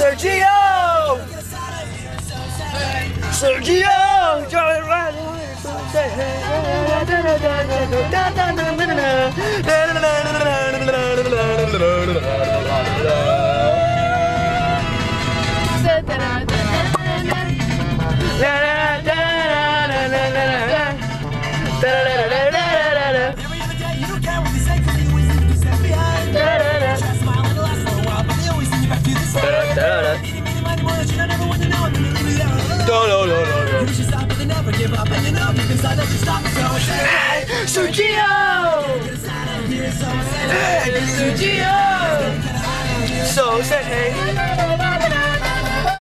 Sergio! Sergio! Jolly Rider! don't know. No, no, no, no, know hey, Sergio! Hey, So said hey.